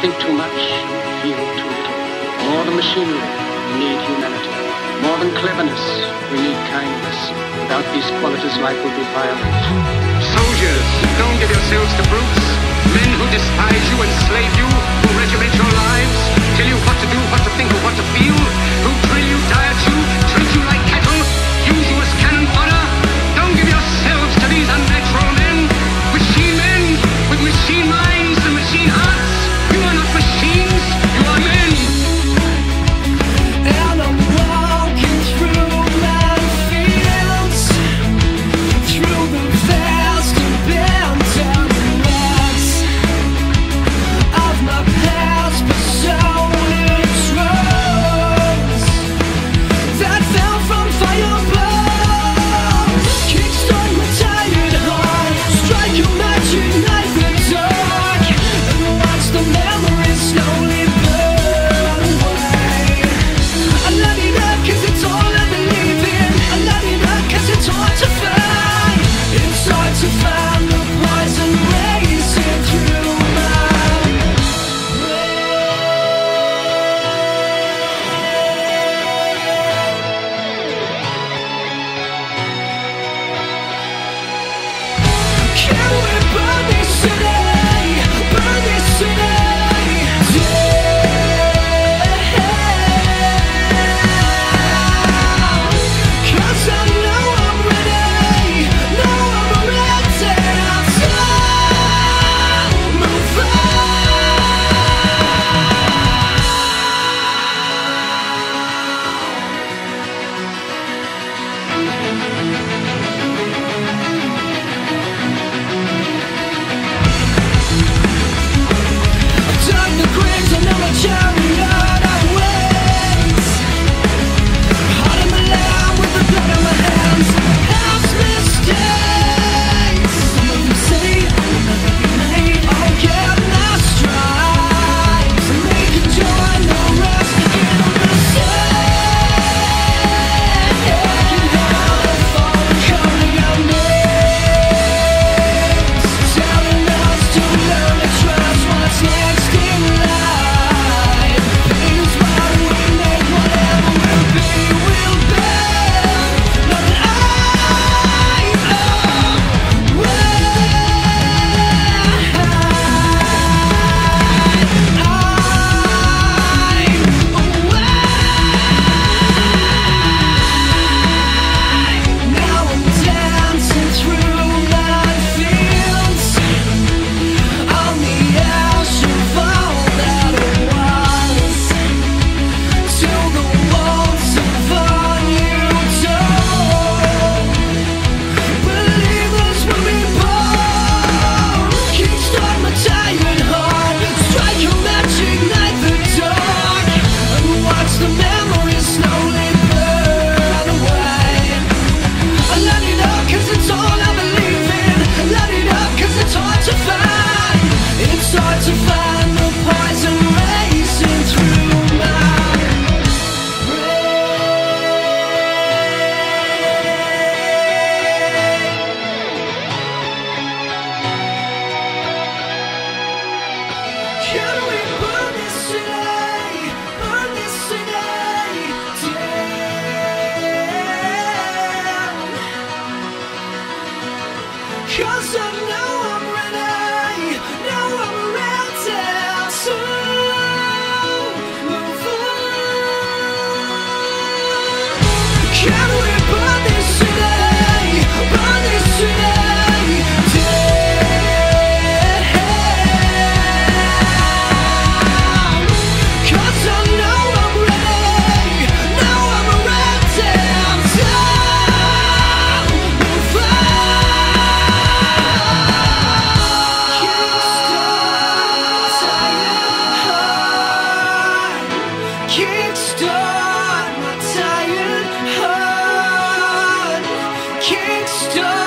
think too much, feel too little. More than machinery, we need humanity. More than cleverness, we need kindness. Without these qualities, life will be violent. Soldiers, don't give yourselves to brutes. Men who despise you, enslave you, who regiment your lives, tell you what to do, what to think, or what to feel, who drill you just